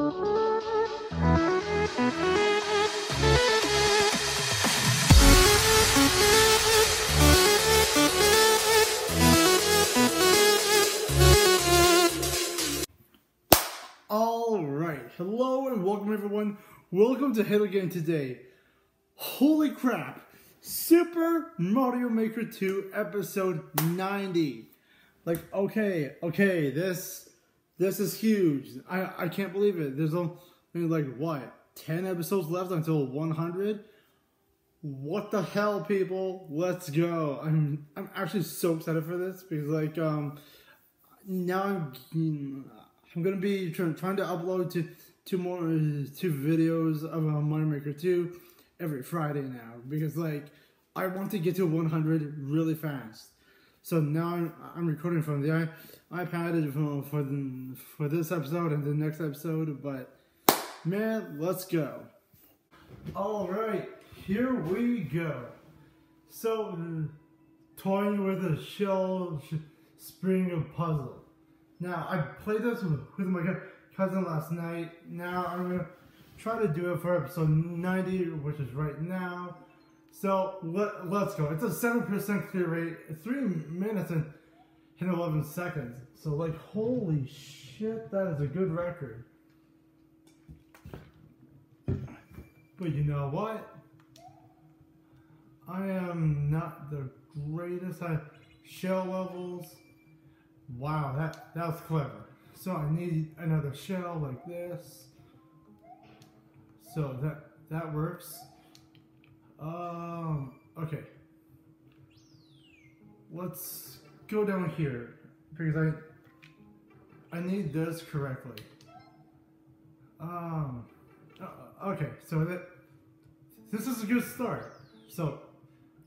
All right, hello and welcome everyone. Welcome to Halo Game today. Holy crap! Super Mario Maker 2 episode 90. Like, okay, okay, this this is huge. I I can't believe it. There's only like what 10 episodes left until 100. What the hell, people? Let's go! I'm I'm actually so excited for this because like um now I'm I'm gonna be trying, trying to upload to two more two videos of uh, Mario Maker 2 every Friday now because like I want to get to 100 really fast. So now I'm, recording from the iPad for for, the, for this episode and the next episode. But man, let's go. All right, here we go. So toying with a shell spring of puzzle. Now, I played this with, my cousin last night. Now, I'm to try to do it for episode 90, which is right now. So, let, let's go. It's a 7% clear rate, 3 minutes and, and 11 seconds. So, like, holy shit, that is a good record. But you know what? I am not the greatest at shell levels. Wow, that, that was clever. So I need another shell like this. So that that works. Um, okay. Let's go down here because I I need this correctly. Um, uh, okay, so that this is a good start. So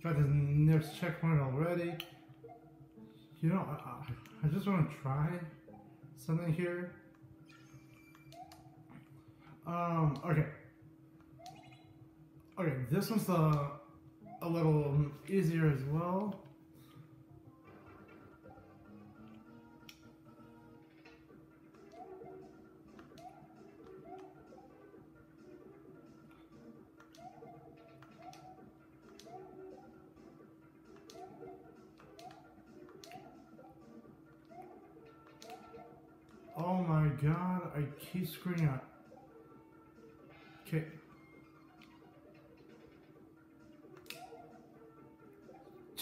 got the next checkpoint already. You know, I, I just want to try something here. Um, okay. Okay, this one's a, a little easier as well. Oh my god, I keep screwing up. Okay.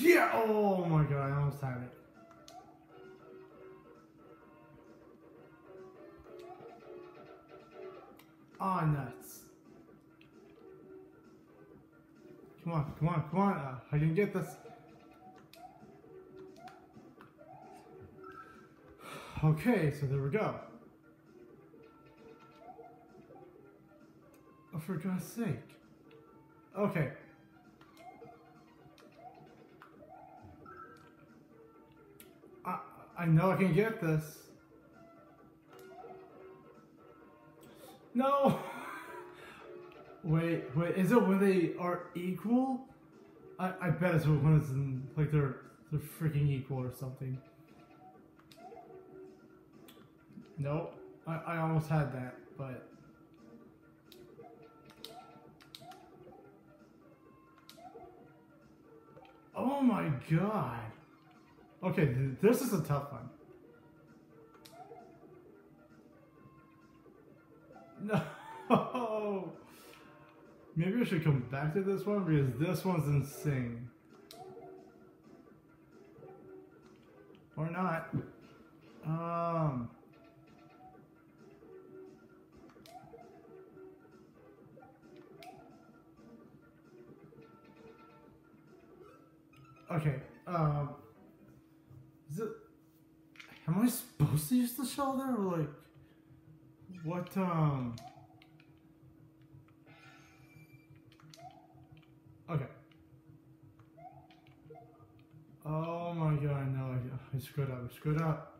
Yeah! Oh my god, I almost had it. Oh, nuts. Come on, come on, come on. Uh, I can get this. Okay, so there we go. Oh, for God's sake. Okay. I, know I can get this. No! Wait, wait, is it when they are equal? I, I bet it's when it's in, like they're, they're freaking equal or something. Nope. I, I almost had that, but... Oh my god. Okay, this is a tough one. No! Maybe I should come back to this one because this one's insane. Or not. Um... Okay. Um. Is it? Am I supposed to use the shoulder or like? What um? Okay. Oh my god! No, I, I screwed up. I screwed up.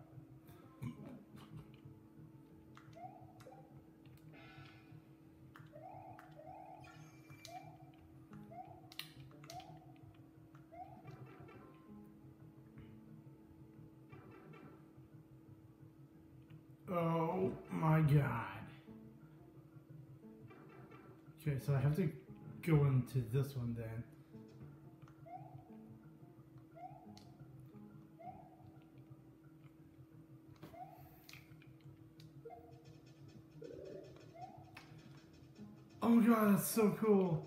Oh my god. Okay, so I have to go into this one then. Oh my god, that's so cool.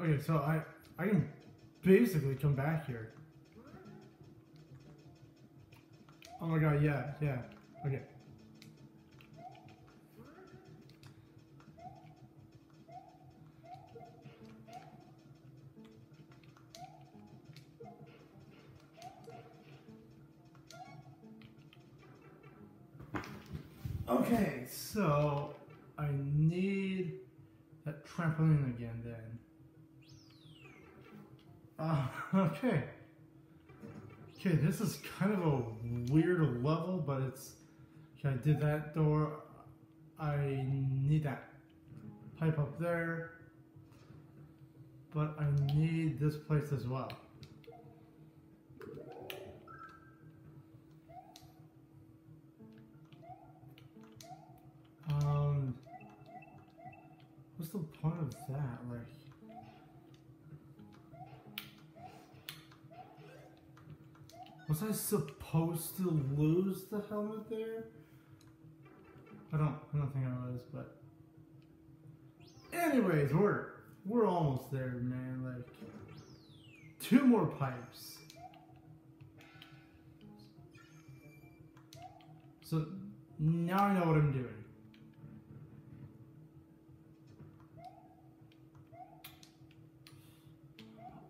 Okay, so I I can basically come back here. Oh my god, yeah, yeah. Okay. Okay, so I need that trampoline again then. Uh, okay. Okay, this is kind of a weird level, but it's... Okay, I did that door. I need that pipe up there. But I need this place as well. Um, what's the point of that? Like, was I supposed to lose the helmet there? I don't, I don't think I was, but anyways, we're we're almost there, man. Like, two more pipes. So now I know what I'm doing.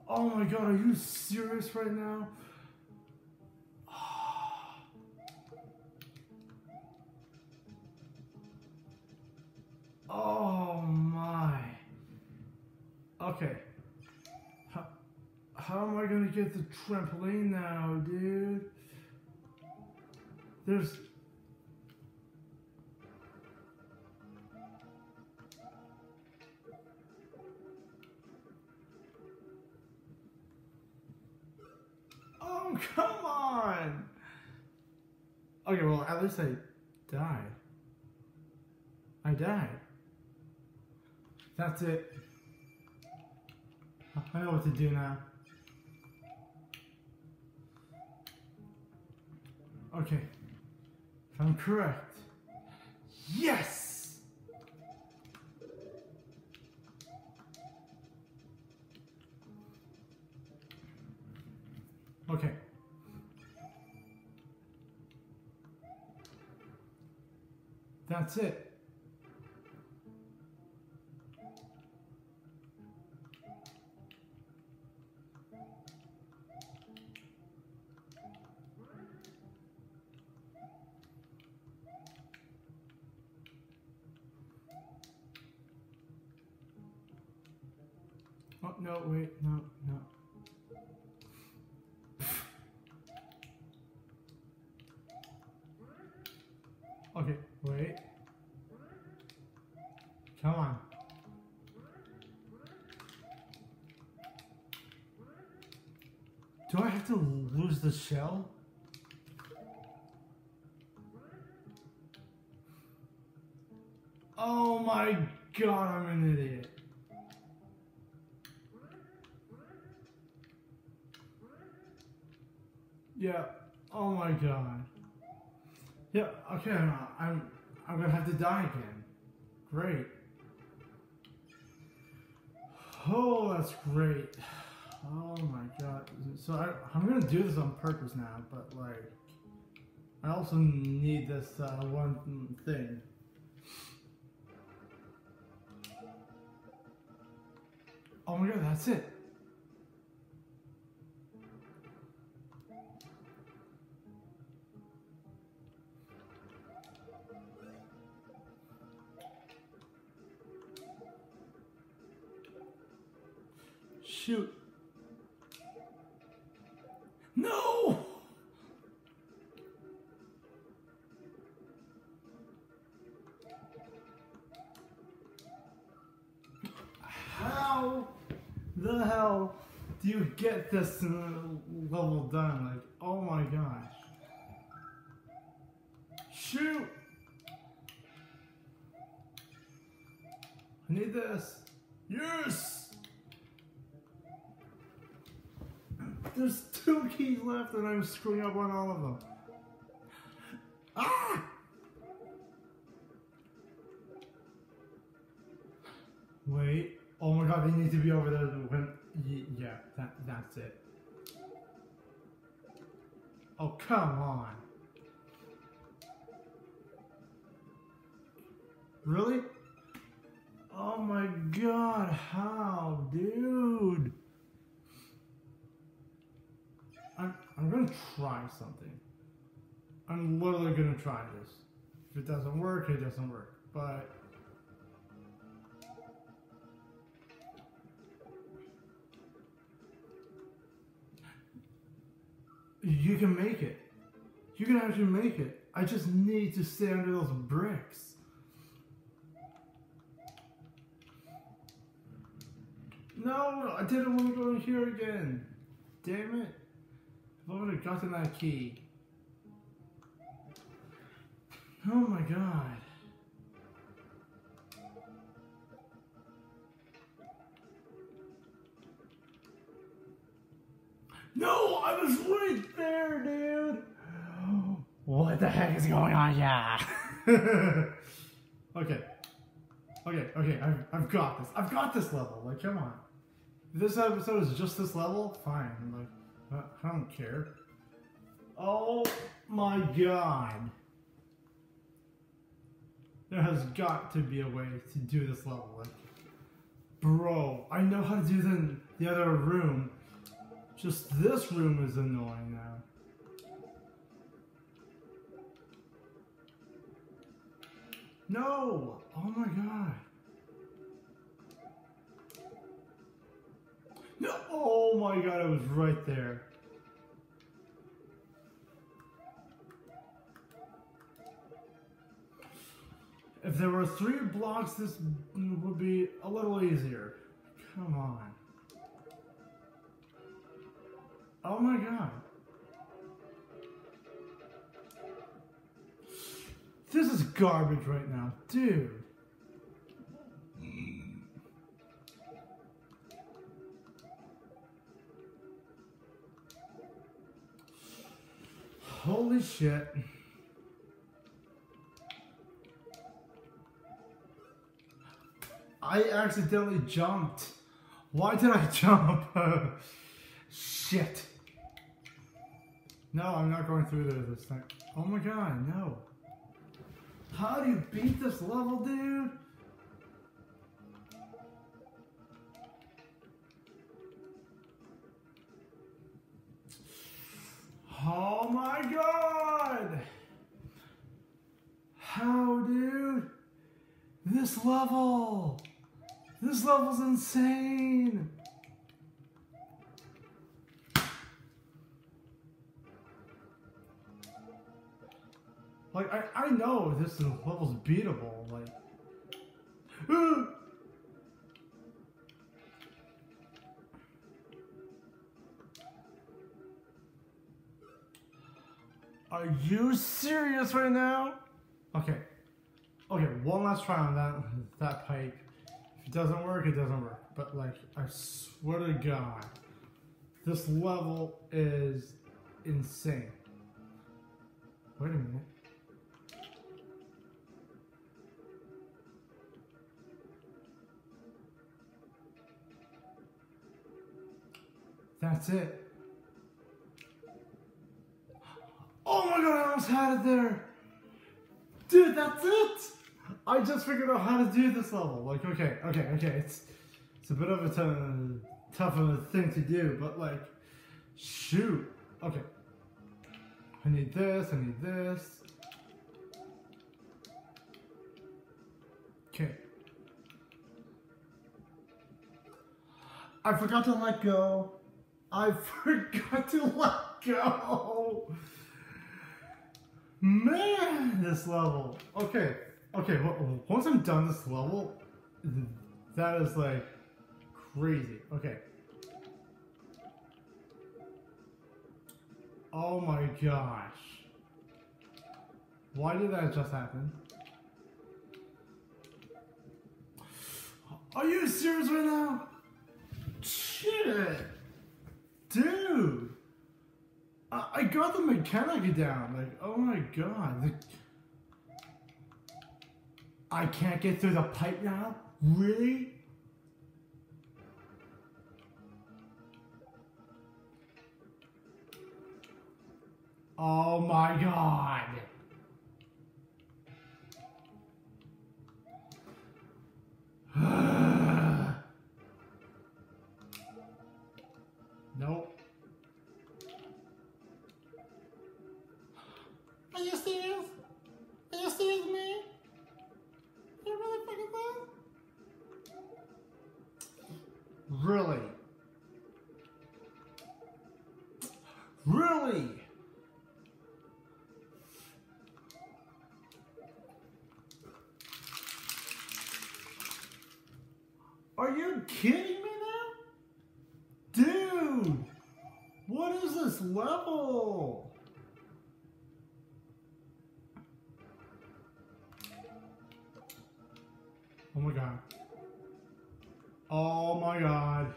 Oh my god, are you serious right now? Oh my. Okay. How, how am I gonna get the trampoline now, dude? There's... Oh, come on! Okay, well, at least I died. I died. That's it. I know what to do now. Okay. If I'm correct. Yes! Okay. That's it. Wait, no, no. Okay, wait. Come on. Do I have to lose the shell? Oh my god, I'm an Yeah. Oh my god. Yeah. Okay. I'm. I'm gonna have to die again. Great. Oh, that's great. Oh my god. So I, I'm gonna do this on purpose now, but like, I also need this uh, one thing. Oh my god, that's it. Shoot. No! How the hell do you get this uh, level done? Like, oh my gosh. Shoot! I need this. Yes! There's two keys left and I'm screwing up on all of them. Ah! Wait. Oh my god, they need to be over there when... Yeah, that, that's it. Oh, come on. Really? Oh my god, how, dude? I'm, gonna try something. I'm literally gonna try this. If it doesn't work, it doesn't work. But you can make it. You can actually make it. I just need to stay under those bricks. No, I didn't want to go in here again. Damn it. I would have gotten that key. Oh my god. No, I was right there, dude. What the heck is going on? Yeah. okay. Okay, okay, I've, I've got this. I've got this level. Like, come on. If this episode is just this level, fine. Like, I don't care. Oh my god. There has got to be a way to do this level. Like, bro, I know how to do the, the other room. Just this room is annoying now. No! Oh my god. No! Oh my god, it was right there. If there were three blocks, this would be a little easier. Come on. Oh my god. This is garbage right now, dude. Holy shit. I accidentally jumped. Why did I jump? shit. No, I'm not going through there this time. Oh my god, no. How do you beat this level, dude? Oh my god! How, dude? This level! This level's insane! Like, I, I know this level's beatable, like... Are you serious right now? Okay. Okay, one last try on that that pipe. If it doesn't work, it doesn't work. But like, I swear to God, this level is insane. Wait a minute. That's it. Oh my god, I almost had it there. Dude, that's it. I just figured out how to do this level. Like, okay, okay, okay. It's it's a bit of a tough of a thing to do, but like, shoot. Okay. I need this, I need this. Okay. I forgot to let go. I forgot to let go. Man, this level. Okay, okay, once I'm done this level, that is like crazy. Okay. Oh my gosh. Why did that just happen? Are you serious right now? Shit. Dude. I, got the mechanic down. Like, oh my god. The, I can't get through the pipe now? Really? Oh my god. Really? Really? Are you kidding me now? Dude! What is this level? Oh my god. Oh my god.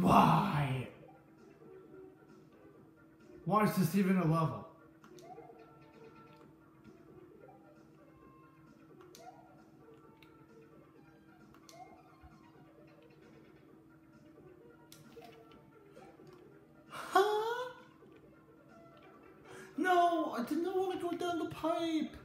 Why? Why is this even a level? Huh? No, I did not want to go down the pipe.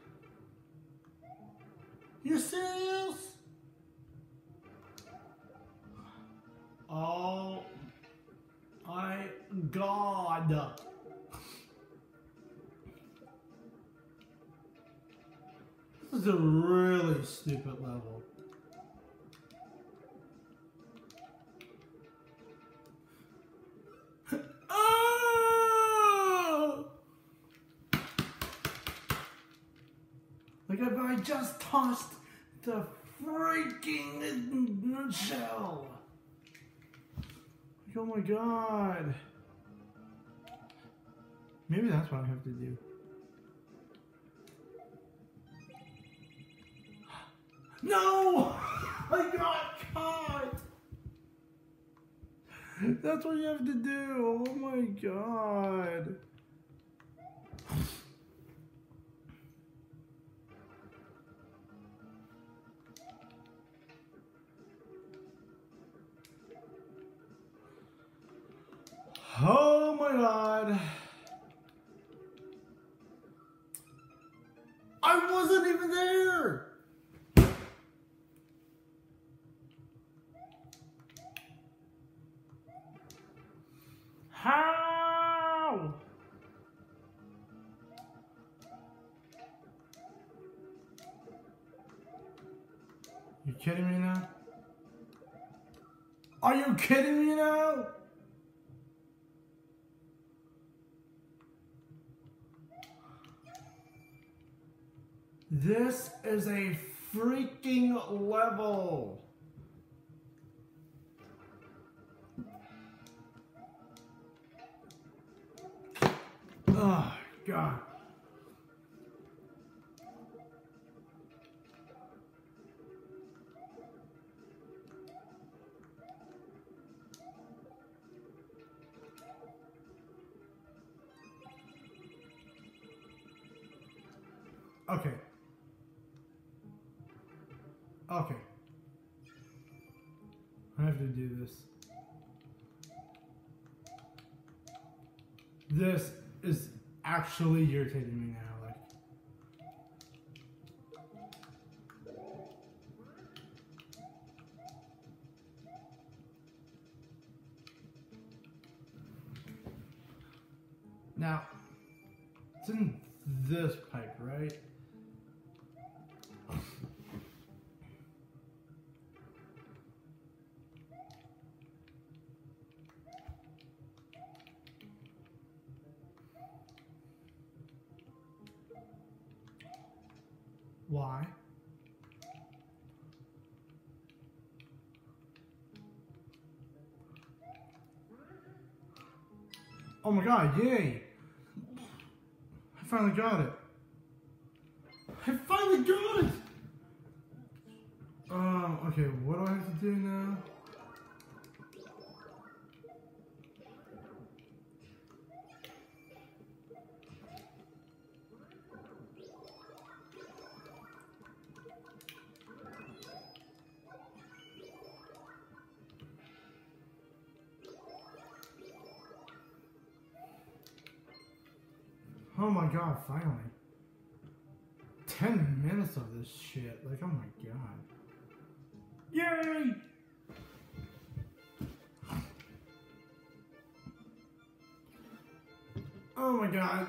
Tossed the freaking shell. Like, oh my god. Maybe that's what I have to do. No! I got caught! That's what you have to do. Oh my god. Kidding me now? Are you kidding me now? This is a freaking level. This is actually irritating me now. My god, yay! I finally got it. I finally got it! Um, okay, what do I have to do now? God, finally. 10 minutes of this shit. Like, oh my god. Yay! Oh my god.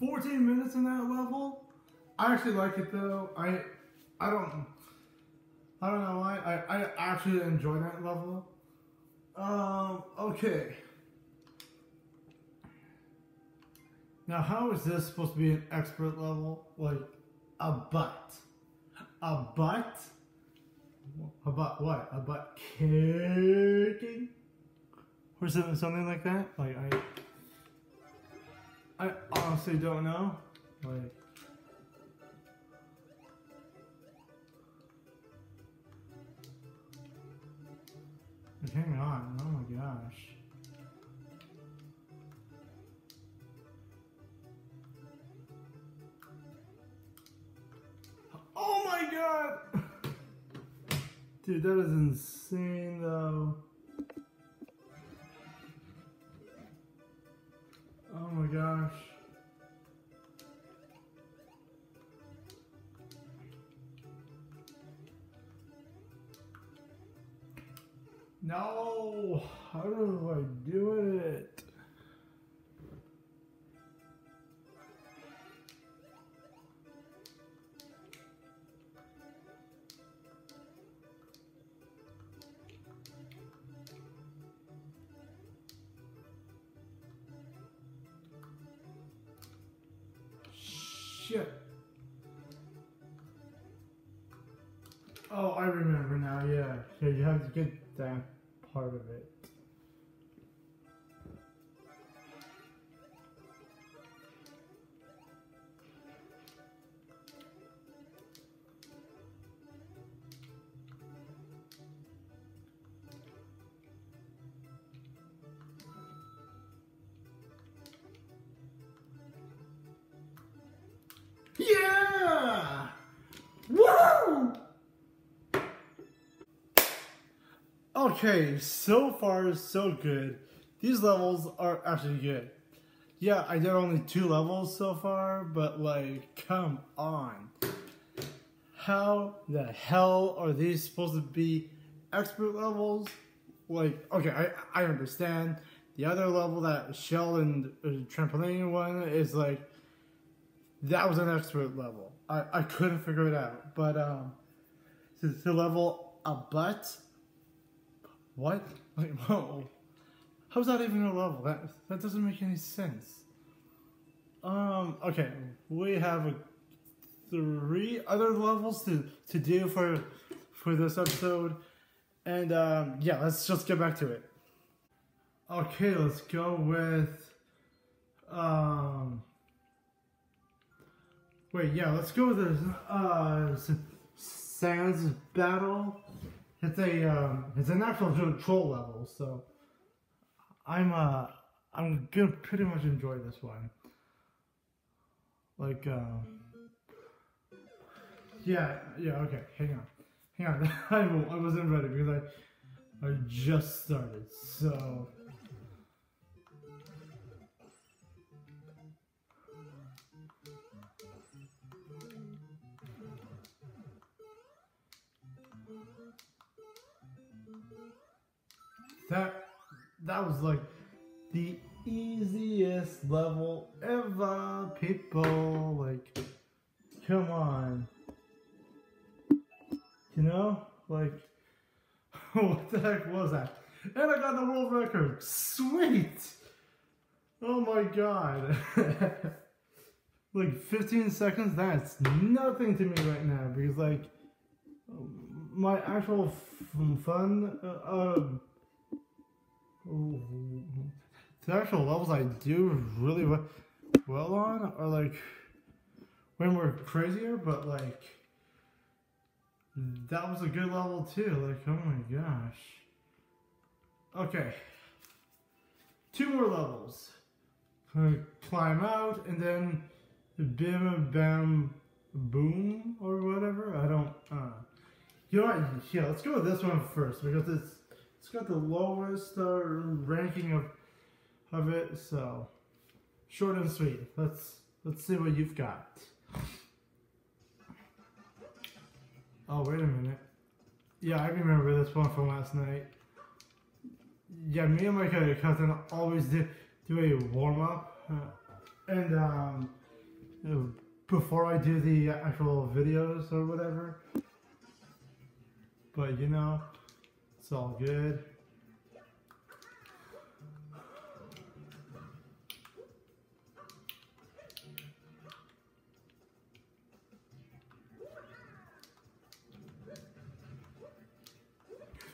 Fourteen minutes in that level. I actually like it though. I, I don't, I don't know why. I, I actually enjoy that level. Um. Okay. Now, how is this supposed to be an expert level? Like, a butt. A butt? A butt what? A butt kicking? Or something, something like that? Like, I... I honestly don't know. Like... Hang on. Oh my gosh. Oh my god! Dude, that is insane though. Oh my gosh. No! How do I do it? Shit. Oh, I remember now, yeah. So you have to get that part of it. Okay, so far so good. These levels are actually good. Yeah, I did only two levels so far, but like, come on. How the hell are these supposed to be expert levels? Like, okay, I, I understand. The other level, that shell and uh, trampoline one, is like, that was an expert level. I, I couldn't figure it out. But um to level a butt? What? Like whoa. How's that even a level? That that doesn't make any sense. Um okay. We have a, three other levels to, to do for for this episode. And um yeah, let's just get back to it. Okay, let's go with um Wait, yeah, let's go with the uh, S- Sans battle. It's a um, it's an actual troll level, so I'm uh I'm gonna pretty much enjoy this one. Like um, yeah, yeah, okay, hang on, hang on. I I wasn't ready because I I just started, so. That that was like the easiest level ever, people. Like, come on. You know, like, what the heck was that? And I got the world record. Sweet. Oh my god. like 15 seconds. That's nothing to me right now because like my actual fun. Uh, um, the actual levels I do really well, on are like way more crazier, but like that was a good level too. Like, oh my gosh. Okay. Two more levels. Climb out and then bim bam boom or whatever. I don't uh you know what? Yeah, let's go with this one first because it's it's got the lowest uh, ranking of of it, so short and sweet. Let's let's see what you've got. Oh wait a minute. Yeah, I remember this one from last night. Yeah, me and my cousin always did do a warm up, uh, and um, before I do the actual videos or whatever. But you know, it's all good.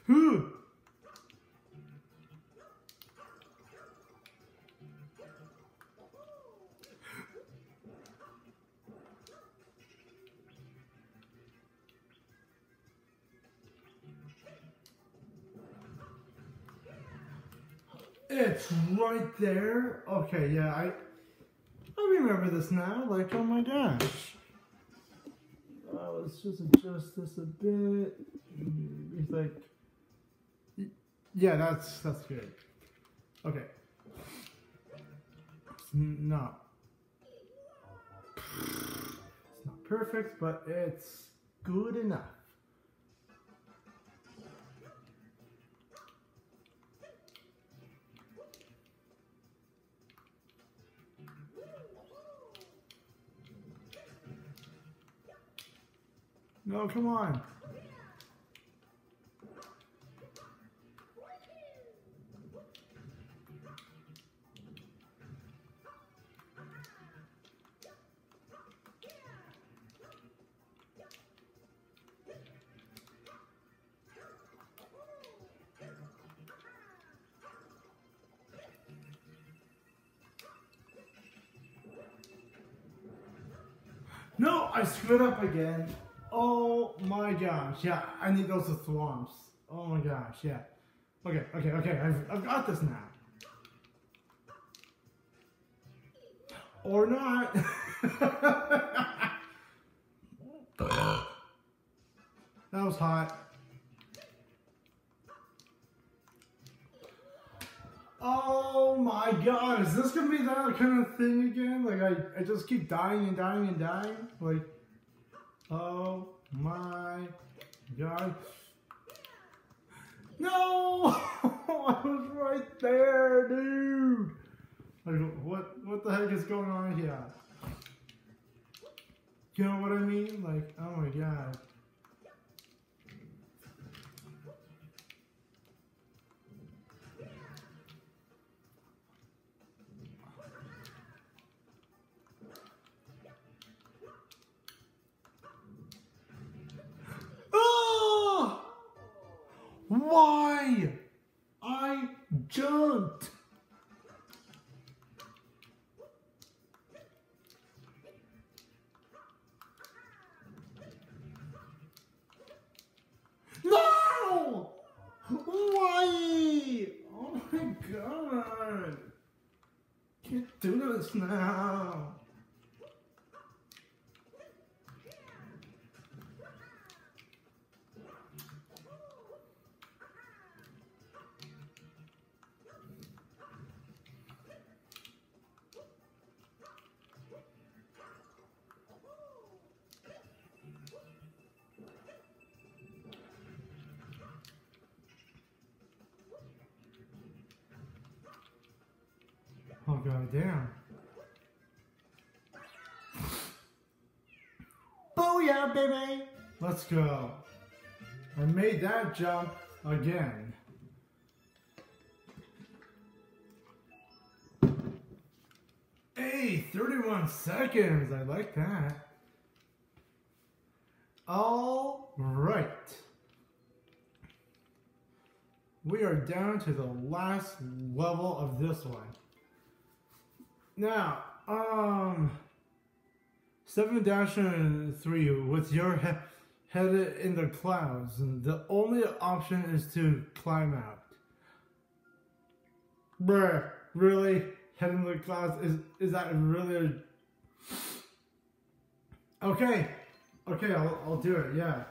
Whew. It's right there. Okay, yeah, I I remember this now. Like, oh my gosh. Uh, let's just adjust this a bit. He's like, yeah, that's that's good. Okay. It's not. It's not perfect, but it's good enough. No, come on. No, I screwed up again. Oh my gosh, yeah, I need those swamps. Oh my gosh, yeah. Okay, okay, okay, I've, I've got this now. Or not. that was hot. Oh my god, is this gonna be that kind of thing again? Like I, I just keep dying and dying and dying? Like Oh my god. No! I was right there, dude! Like, what, what the heck is going on here? You know what I mean? Like, oh my god. Why? I jumped. No! Why? Oh my god. Can't do this now. Damn. Booyah, baby! Let's go. I made that jump again. Hey, 31 seconds. I like that. All right. We are down to the last level of this one. Now, um, seven dash three with your he- head in the clouds, and the only option is to climb out. Bruh, really? Head in the clouds? Is is that really? Okay, okay, I'll I'll do it. Yeah,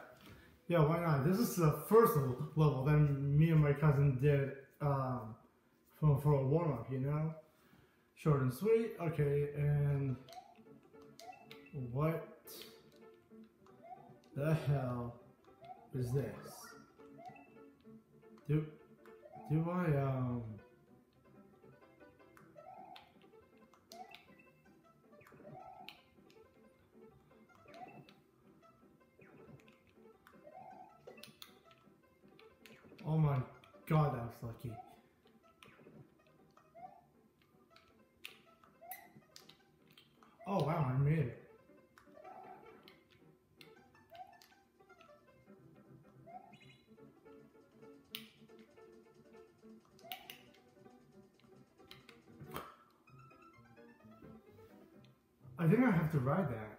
yeah. Why not? This is the first level that me and my cousin did um for for a warm up. You know. Short and sweet. Okay, and what the hell is this? Do do I um Oh my god, that was lucky. Oh wow, I made it. I think I have to ride that.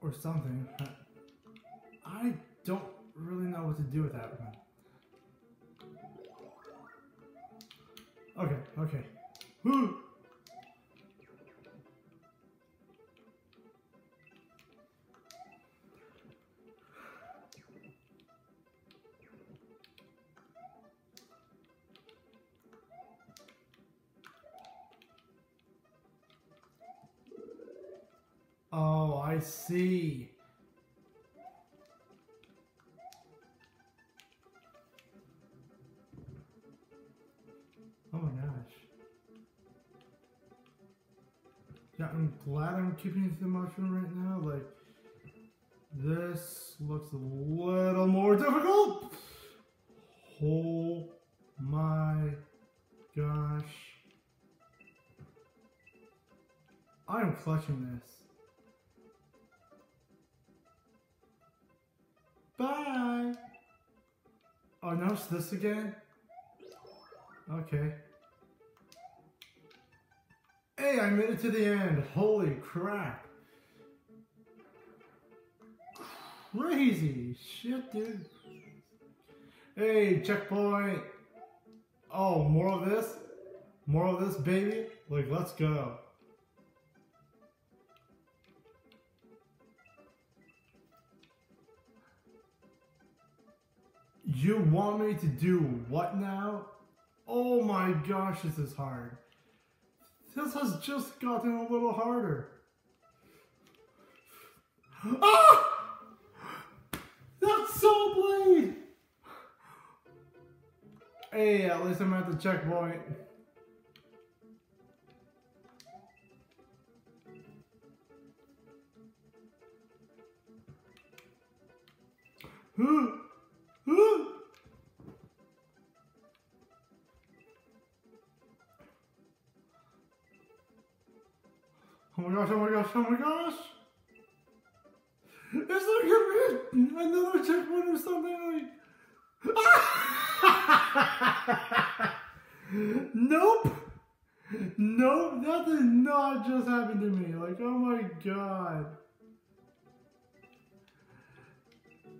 Or something. I don't really know what to do with that one. Okay, okay. Woo! I'm keeping the mushroom right now. Like, this looks a little more difficult. Oh my gosh. I'm clutching this. Bye. Oh, now it's this again? Okay. Hey, I made it to the end. Holy crap. Crazy shit, dude. Hey, checkpoint. Oh, more of this? More of this, baby? Like, let's go. You want me to do what now? Oh my gosh, this is hard. This has just gotten a little harder. Ah! That's so blade! Hey, at least I'm at the checkpoint. Huh? Huh? Oh my gosh, oh my gosh, oh my gosh! Is there gonna be another checkpoint or something like... nope! Nope, that did not just happen to me. Like, oh my god.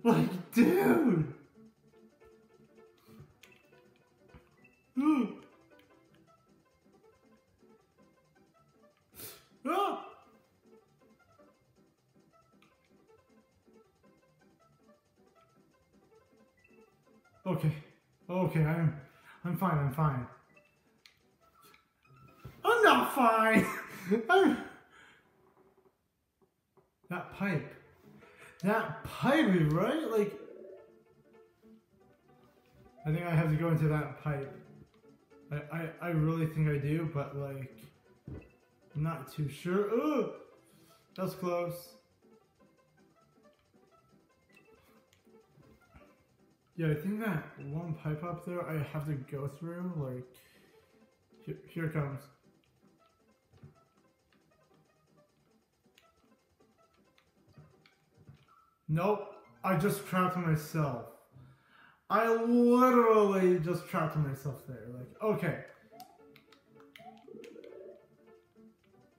Like, dude! Okay. Okay, I'm I'm fine, I'm fine. I'm not fine! I'm that pipe. That pipe, right? Like I think I have to go into that pipe. I, I, I really think I do, but like I'm not too sure. Ugh! That's close. Yeah, I think that one pipe up there I have to go through. Like, here, here comes. Nope, I just trapped myself. I literally just trapped myself there. Like, okay.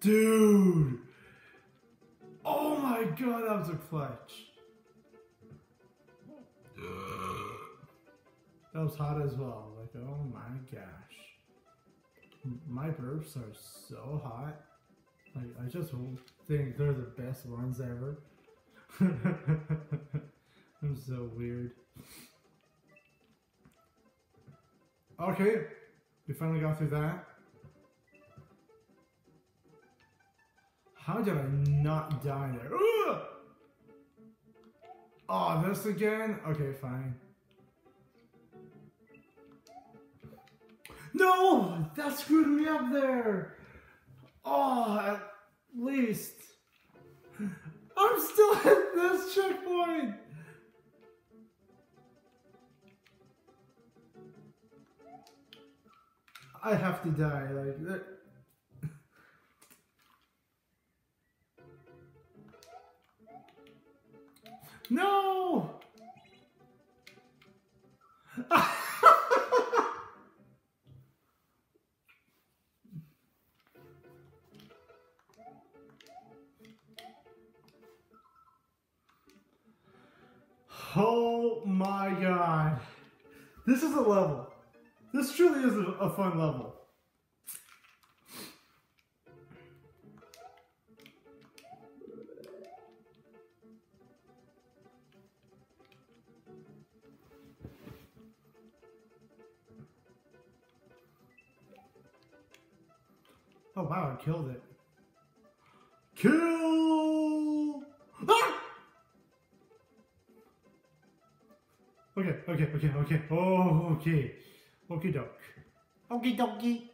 Dude! Oh my god, that was a clutch. That was hot as well. Like, oh my gosh. My burps are so hot. Like, I just think they're the best ones ever. I'm so weird. Okay, we finally got through that. How did I not die there? Ugh! Oh, this again? Okay, fine. No! That screwed me up there! Oh, at least. I'm still at this checkpoint! I have to die, like that. No! oh my god. This is a level. This truly is a, a fun level. Oh wow, I killed it. Kill! Ah! Okay, okay, okay, okay. Oh, okay. Okay, doke. Okay, dokie.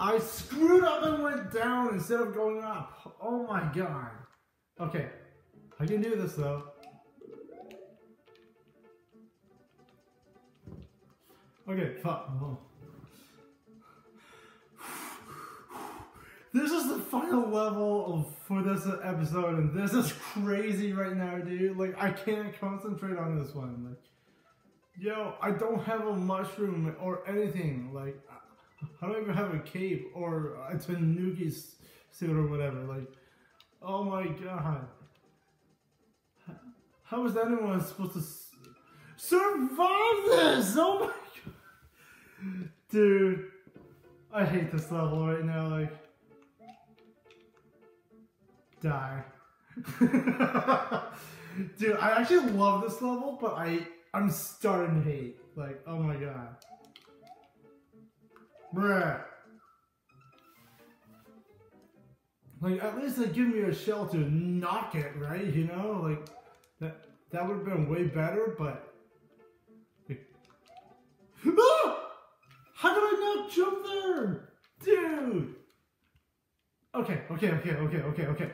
I screwed up and went down instead of going up. Oh my god. Okay, I can do this though. Okay, fuck. Oh. This is the final level of for this episode, and this is crazy right now, dude. Like I can't concentrate on this one. Like, yo, I don't have a mushroom or anything. Like, I don't even have a cape or uh, a Tanuki suit or whatever. Like, oh my god, how is anyone supposed to survive this? Oh my god, dude, I hate this level right now. Like die. Dude, I actually love this level, but I I'm starting to hate. Like, oh my god. Bruh. Like at least they give me a shell to knock it, right? You know, like that that would have been way better, but ah! How did I not jump there? Dude! Okay, okay, okay, okay, okay, okay.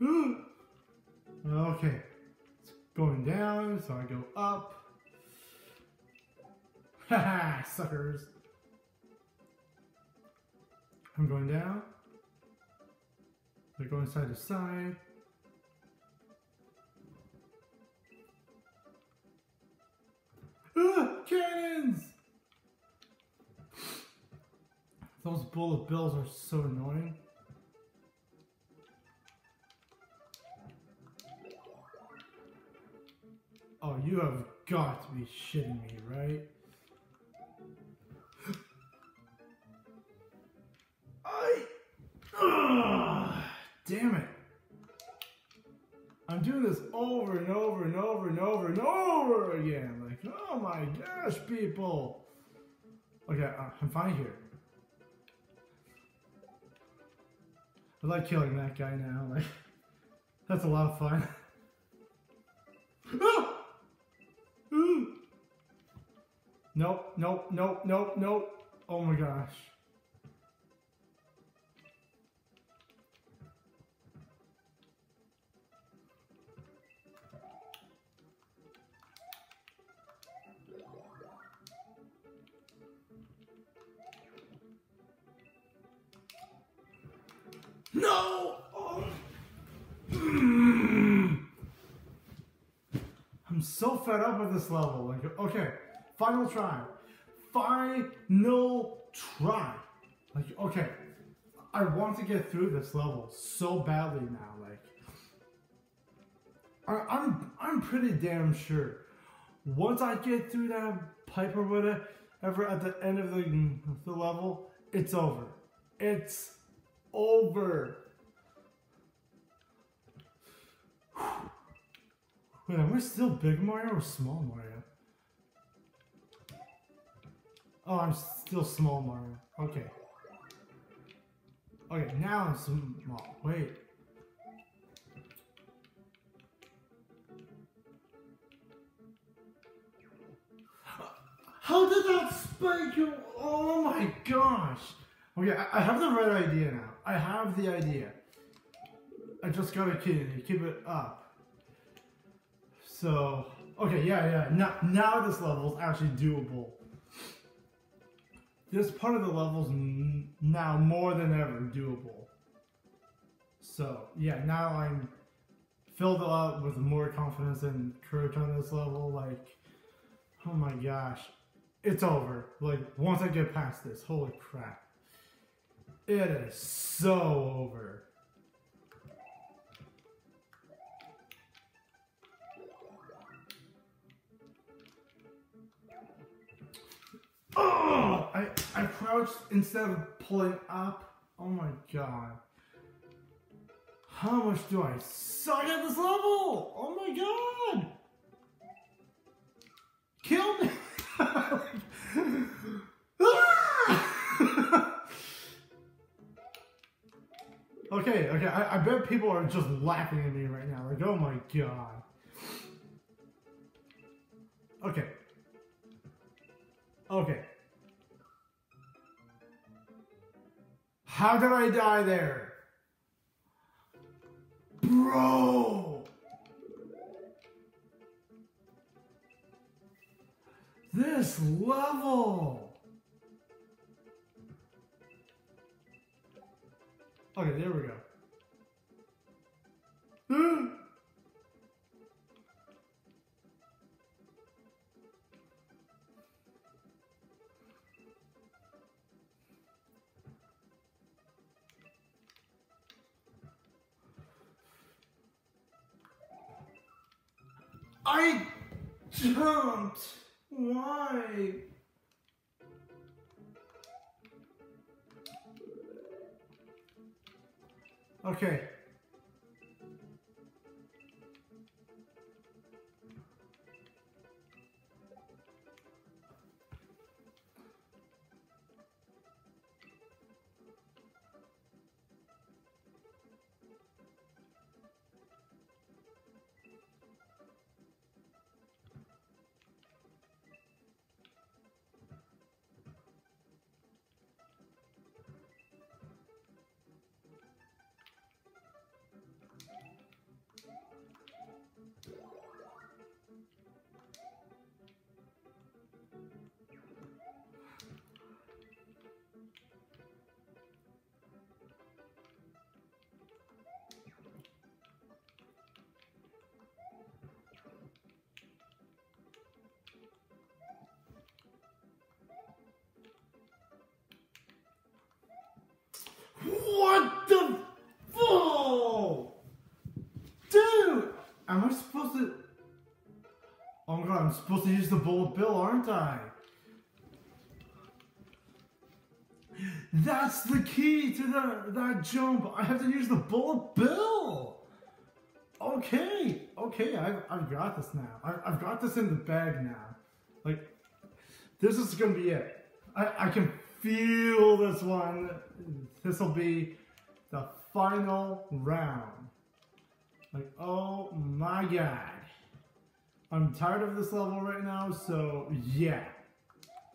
Okay. It's going down, so I go up. Haha, suckers. I'm going down. They're going side to side. Ah, cannons! Those bullet bills are so annoying. Oh, you have got to be shitting me, right? I. Ugh, damn it. I'm doing this over and over and over and over and over again. Like, oh my gosh, people. Okay, uh, I'm fine here. I like killing that guy now. Like, that's a lot of fun. ah! Nope, nope, nope, nope, nope. Oh my gosh. No! Oh. I'm so fed up with this level. Like, okay, final try. final try. Like, okay, I want to get through this level so badly now. Like, I, I'm I'm pretty damn sure once I get through that pipe or whatever at the end of the the level, it's over. It's over. Wait, am I still Big Mario or Small Mario? Oh, I'm still Small Mario. Okay. Okay, now I'm small. Wait. How did that spike you? Oh my gosh. Okay, I, have the right idea now. I have the idea. I just gotta keep it up. So, okay, yeah, yeah. Now, now this level is actually doable. This part of the level is now more than ever doable. So, yeah, now I'm filled up with more confidence and courage on this level. Like, oh my gosh, it's over. Like, once I get past this, holy crap. It is so over. Instead of pulling up. Oh my god. How much do I suck at this level? Oh my god! Kill me! okay, okay, I, I bet people are just laughing at me right now. Like, oh my god. Okay. Okay. How did I die there? Bro! This level! Okay, there we go. I jumped. Why? Okay. Am I supposed to? Oh my god! I'm supposed to use the bullet bill, aren't I? That's the key to the that jump. I have to use the bullet bill. Okay, okay, I've, I've got this now. I, I've got this in the bag now. Like, this is gonna be it. I, I can feel this one. This will be the final round. Like, oh my god. I'm tired of this level right now, so yeah.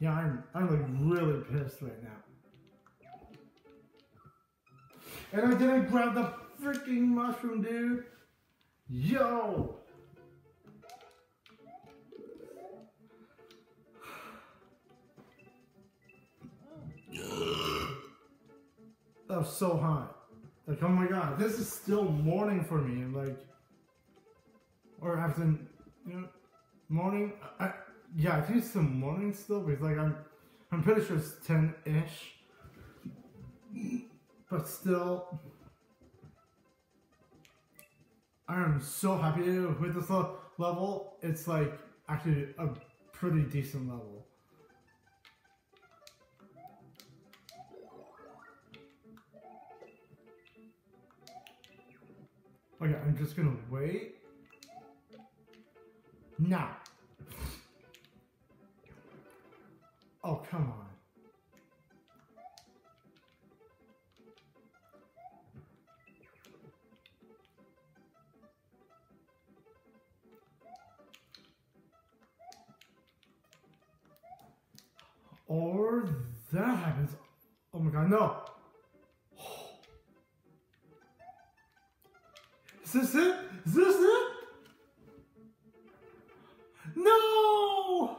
Yeah, I'm, I'm like really pissed right now. And I didn't grab the freaking mushroom, dude. Yo! that was so hot. Like, oh my god, this is still morning for me. Like, or after, you know, morning. I, yeah, I think it's the morning still because like I'm, I'm pretty sure it's 10-ish. But still, I am so happy with this level. It's like actually a pretty decent level. Oh, okay, I'm just gonna wait. Now. Oh, come on. Or that happens. Oh my god, no. Is this it? Is this it? No!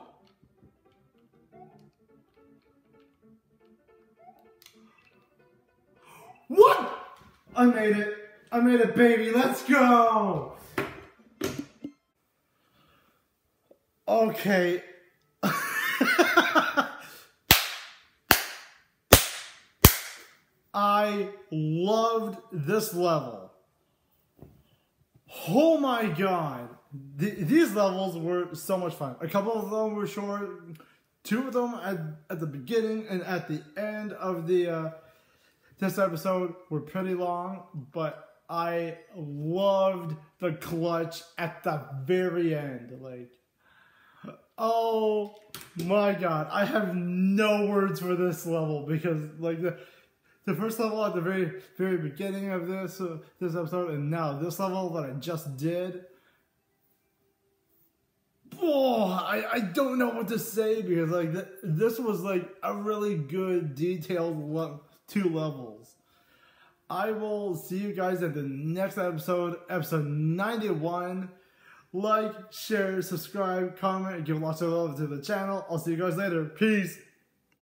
What? I made it. I made it, baby. Let's go. Okay. I loved this level. Oh my god. Th these levels were so much fun. A couple of them were short. Two of them at, at the beginning and at the end of the uh, this episode were pretty long, but I loved the clutch at the very end. Like, oh my god, I have no words for this level because like the the first level at the very very beginning of this uh, this episode, and now this level that I just did. Oh, I, I don't know what to say because like th this was like a really good detailed le two levels. I will see you guys in the next episode, episode 91. Like, share, subscribe, comment, and give lots of love to the channel. I'll see you guys later. Peace.